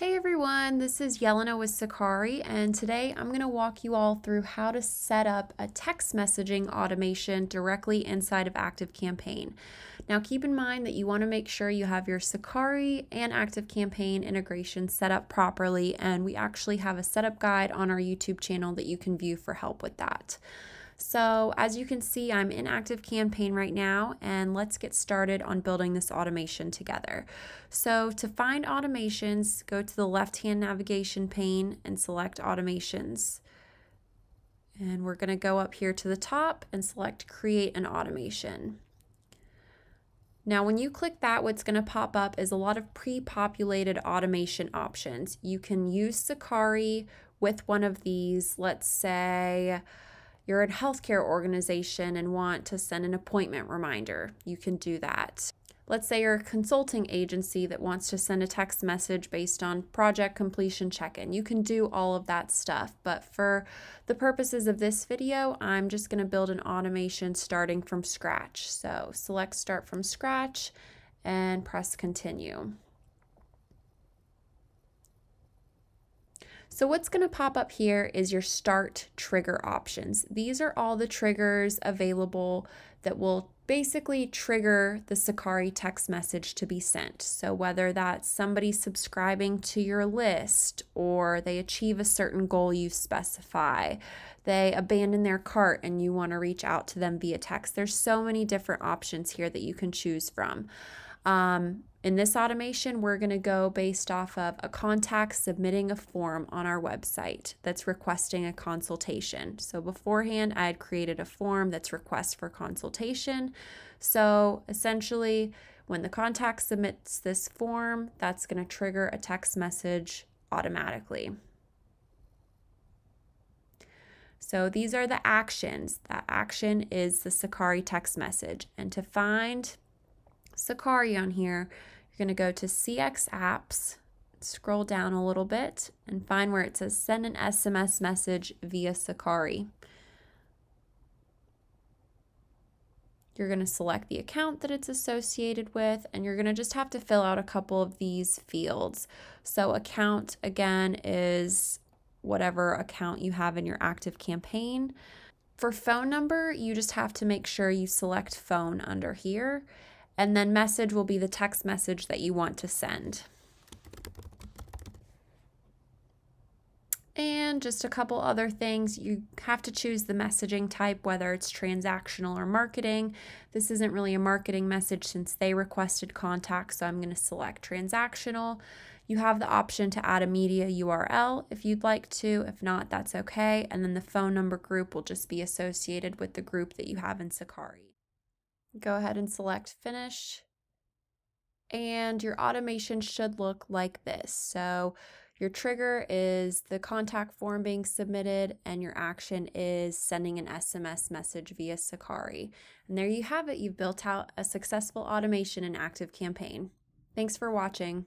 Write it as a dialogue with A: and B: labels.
A: Hey everyone, this is Yelena with Sakari, and today I'm going to walk you all through how to set up a text messaging automation directly inside of ActiveCampaign. Now keep in mind that you want to make sure you have your Sakari and ActiveCampaign integration set up properly, and we actually have a setup guide on our YouTube channel that you can view for help with that. So as you can see, I'm in ActiveCampaign right now, and let's get started on building this automation together. So to find automations, go to the left-hand navigation pane and select automations. And we're going to go up here to the top and select create an automation. Now, when you click that, what's going to pop up is a lot of pre-populated automation options. You can use Sakari with one of these, let's say, you're a healthcare organization and want to send an appointment reminder, you can do that. Let's say you're a consulting agency that wants to send a text message based on project completion check in. You can do all of that stuff, but for the purposes of this video, I'm just going to build an automation starting from scratch. So select Start from Scratch and press Continue. So what's going to pop up here is your start trigger options. These are all the triggers available that will basically trigger the Sakari text message to be sent. So whether that's somebody subscribing to your list or they achieve a certain goal you specify, they abandon their cart and you want to reach out to them via text. There's so many different options here that you can choose from. Um, in this automation, we're going to go based off of a contact submitting a form on our website that's requesting a consultation. So beforehand, I had created a form that's request for consultation. So essentially, when the contact submits this form, that's going to trigger a text message automatically. So these are the actions. That action is the Sakari text message. And to find Sakari on here, you're going to go to CX apps, scroll down a little bit, and find where it says send an SMS message via Sakari. You're going to select the account that it's associated with, and you're going to just have to fill out a couple of these fields. So, account again is whatever account you have in your ActiveCampaign. For phone number, you just have to make sure you select phone under here and then message will be the text message that you want to send. And just a couple other things. You have to choose the messaging type, whether it's transactional or marketing. This isn't really a marketing message since they requested contact, so I'm going to select transactional. You have the option to add a media URL if you'd like to. If not, that's okay. And then the phone number group will just be associated with the group that you have in Sakari. Go ahead and select finish. And your automation should look like this. So your trigger is the contact form being submitted, and your action is sending an SMS message via Sakari. And there you have it. You've built out a successful automation in ActiveCampaign. Thanks for watching.